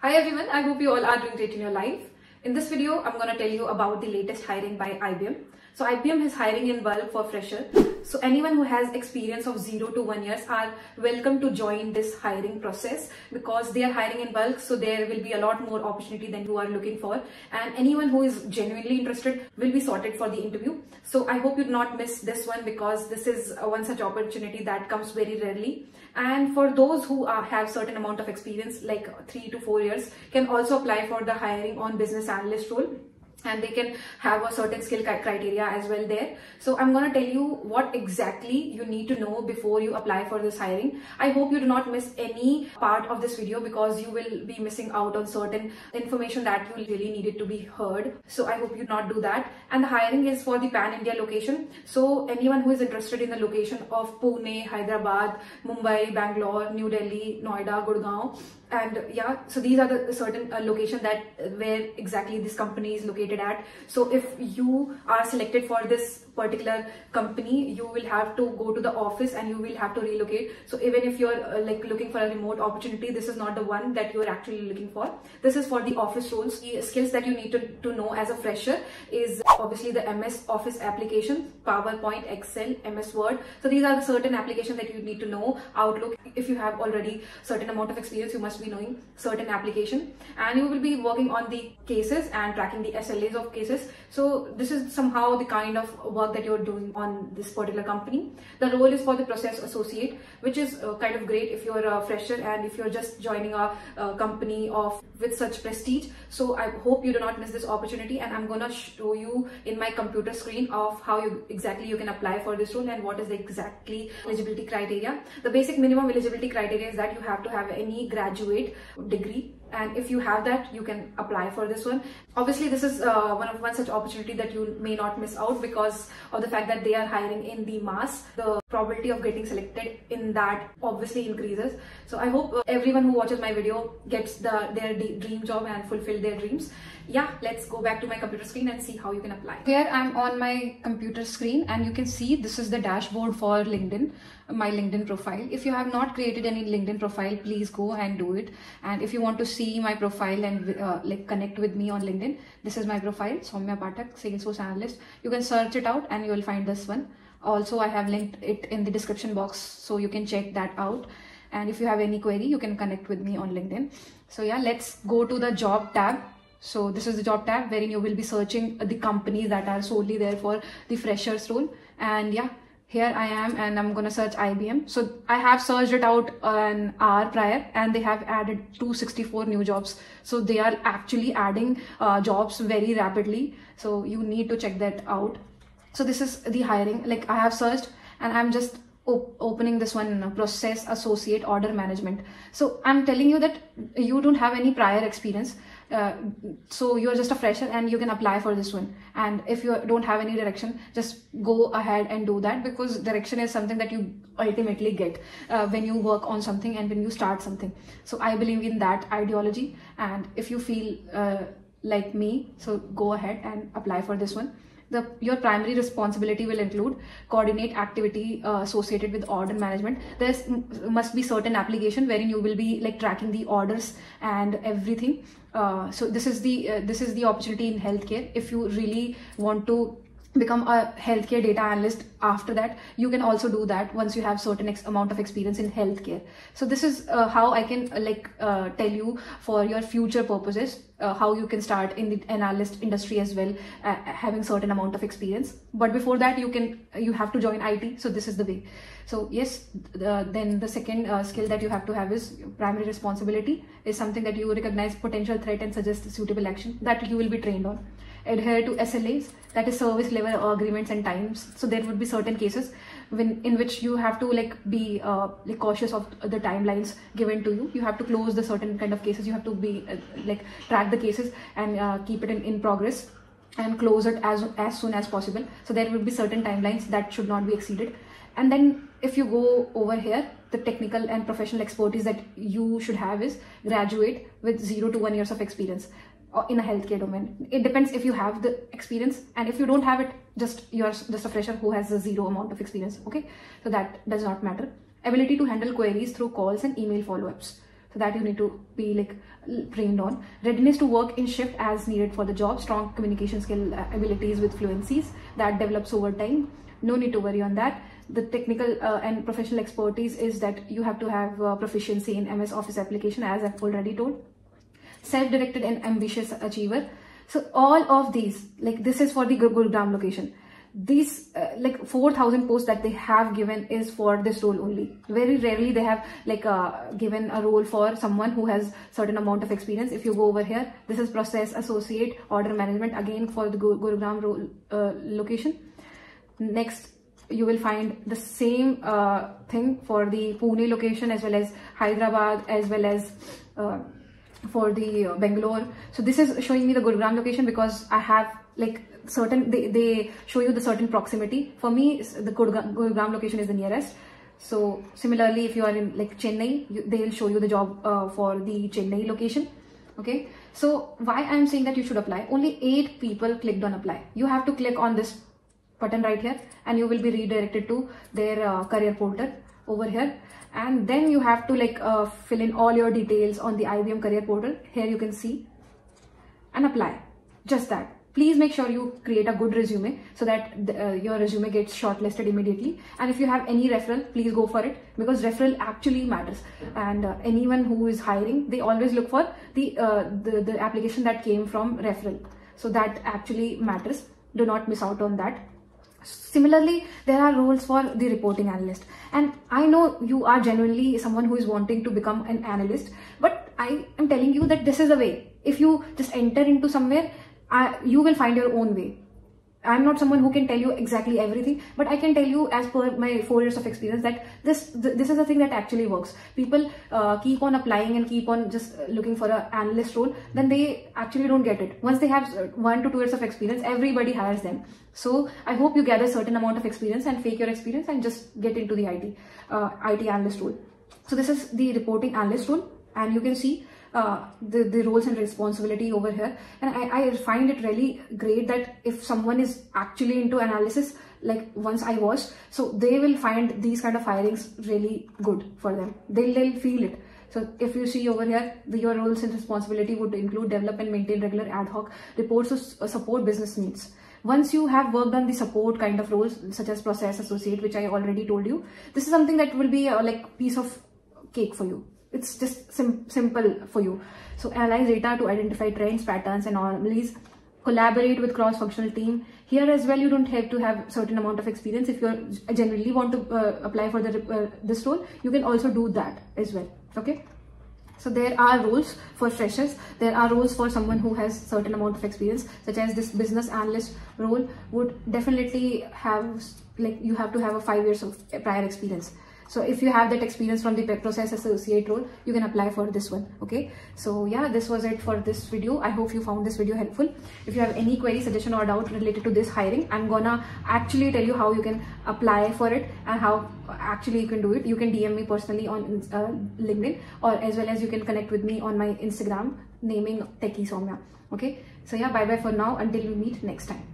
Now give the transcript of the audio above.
Hi everyone, I hope you all are doing great in your life. In this video, I'm going to tell you about the latest hiring by IBM. So IBM is hiring in bulk for fresher. So anyone who has experience of 0 to 1 years are welcome to join this hiring process because they are hiring in bulk. So there will be a lot more opportunity than you are looking for. And anyone who is genuinely interested will be sorted for the interview. So I hope you do not miss this one because this is uh, one such opportunity that comes very rarely. And for those who are, have certain amount of experience like 3 to 4 years can also apply for the hiring on business analyst role and they can have a certain skill criteria as well there. So i'm going to tell you what exactly you need to know before you apply for this hiring. I hope you do not miss any part of this video because you will be missing out on certain information that you really needed to be heard. So i hope you do not do that. And the hiring is for the pan india location. So anyone who is interested in the location of pune hyderabad mumbai bangalore new delhi noida gurgaon and yeah so these are the certain uh, location that uh, where exactly this company is located at. So if you are selected for this particular company you will have to go to the office and you will have to relocate. So even if you're uh, like looking for a remote opportunity this is not the one that you're actually looking for. This is for the office roles. The skills that you need to, to know as a fresher is obviously the ms office application powerpoint excel ms word. So these are the certain applications that you need to know. Outlook if you have already certain amount of experience you must be knowing certain application and you will be working on the cases and tracking the SLAs of cases. So this is somehow the kind of work that you're doing on this particular company. The role is for the process associate, which is uh, kind of great if you're a fresher and if you're just joining a, a company of with such prestige. So I hope you do not miss this opportunity and I'm gonna show you in my computer screen of how you exactly you can apply for this role and what is the exactly eligibility criteria. The basic minimum eligibility criteria is that you have to have any graduate graduate degree and if you have that you can apply for this one. Obviously this is uh, one of one such opportunity that you may not miss out because of the fact that they are hiring in the mass. The probability of getting selected in that obviously increases. So i hope uh, everyone who watches my video gets the their dream job and fulfill their dreams. Yeah let's go back to my computer screen and see how you can apply. Here i'm on my computer screen and you can see this is the dashboard for linkedin my linkedin profile. If you have not created any linkedin profile please go and do it. And if you want to see my profile and uh, like connect with me on linkedin. This is my profile saumya pathak salesforce analyst. You can search it out and you will find this one. Also i have linked it in the description box so you can check that out. And if you have any query you can connect with me on linkedin. So yeah let's go to the job tab. So this is the job tab wherein you will be searching the companies that are solely there for the freshers role. And yeah here I am and I'm gonna search IBM. So I have searched it out an hour prior and they have added 264 new jobs. So they are actually adding uh, jobs very rapidly. So you need to check that out. So this is the hiring like I have searched and I'm just op opening this one process associate order management. So I'm telling you that you don't have any prior experience uh, so you're just a fresher and you can apply for this one. And if you don't have any direction just go ahead and do that because direction is something that you ultimately get uh, when you work on something and when you start something. So i believe in that ideology. And if you feel uh, like me so go ahead and apply for this one the your primary responsibility will include coordinate activity uh, associated with order management. There must be certain application wherein you will be like tracking the orders and everything. Uh, so this is the uh, this is the opportunity in healthcare. If you really want to become a healthcare data analyst after that you can also do that once you have certain amount of experience in healthcare. So this is uh, how i can uh, like uh, tell you for your future purposes uh, how you can start in the analyst industry as well uh, having certain amount of experience. But before that you can you have to join it so this is the way. So yes the, then the second uh, skill that you have to have is primary responsibility is something that you recognize potential threat and suggest suitable action that you will be trained on adhere to SLAs, that is service level agreements and times. So there would be certain cases when in which you have to like be uh, like cautious of the timelines given to you. You have to close the certain kind of cases. You have to be uh, like track the cases and uh, keep it in, in progress and close it as as soon as possible. So there will be certain timelines that should not be exceeded. And then if you go over here, the technical and professional expertise that you should have is graduate with zero to one years of experience in a healthcare domain. It depends if you have the experience and if you don't have it just you're just a fresher who has a zero amount of experience okay? So that does not matter. Ability to handle queries through calls and email follow-ups. So that you need to be like trained on. Readiness to work in shift as needed for the job. Strong communication skill uh, abilities with fluencies that develops over time. No need to worry on that. The technical uh, and professional expertise is that you have to have uh, proficiency in ms office application as i've already told self-directed and ambitious achiever. So all of these like this is for the gurugram location. These uh, like 4000 posts that they have given is for this role only. Very rarely they have like uh, given a role for someone who has certain amount of experience. If you go over here this is process associate order management again for the gurugram role uh, location. Next you will find the same uh, thing for the pune location as well as hyderabad as well as uh, for the uh, bangalore. So this is showing me the gurugram location because i have like certain they, they show you the certain proximity. For me the Gurugram location is the nearest. So similarly if you are in like Chennai you, they'll show you the job uh, for the Chennai location. Okay? So why I'm saying that you should apply? Only eight people clicked on apply. You have to click on this button right here and you will be redirected to their uh, career portal over here. And then you have to like uh, fill in all your details on the IBM career portal. Here you can see. And apply. Just that. Please make sure you create a good resume so that the, uh, your resume gets shortlisted immediately. And if you have any referral please go for it because referral actually matters. And uh, anyone who is hiring they always look for the, uh, the the application that came from referral. So that actually matters. Do not miss out on that similarly there are roles for the reporting analyst. And i know you are genuinely someone who is wanting to become an analyst but i am telling you that this is the way. If you just enter into somewhere I, you will find your own way i'm not someone who can tell you exactly everything but i can tell you as per my four years of experience that this th this is a thing that actually works. People uh, keep on applying and keep on just looking for an analyst role then they actually don't get it. Once they have one to two years of experience everybody hires them. So i hope you gather certain amount of experience and fake your experience and just get into the it uh, it analyst role. So this is the reporting analyst role and you can see uh, the, the roles and responsibility over here. And I, I find it really great that if someone is actually into analysis like once I was so they will find these kind of hirings really good for them. They'll, they'll feel it. So if you see over here the, your roles and responsibility would include develop and maintain regular ad hoc reports to uh, support business needs. Once you have worked on the support kind of roles such as process associate which I already told you this is something that will be a like piece of cake for you it's just sim simple for you. So analyze data to identify trends patterns and anomalies. Collaborate with cross-functional team. Here as well you don't have to have certain amount of experience. If you generally want to uh, apply for the uh, this role you can also do that as well okay? So there are roles for freshers. There are roles for someone who has certain amount of experience such as this business analyst role would definitely have like you have to have a five years of prior experience so if you have that experience from the process associate role you can apply for this one okay? So yeah this was it for this video. I hope you found this video helpful. If you have any query suggestion or doubt related to this hiring i'm gonna actually tell you how you can apply for it and how actually you can do it. You can dm me personally on uh, linkedin or as well as you can connect with me on my instagram naming techie saumya okay? So yeah bye bye for now. Until we meet next time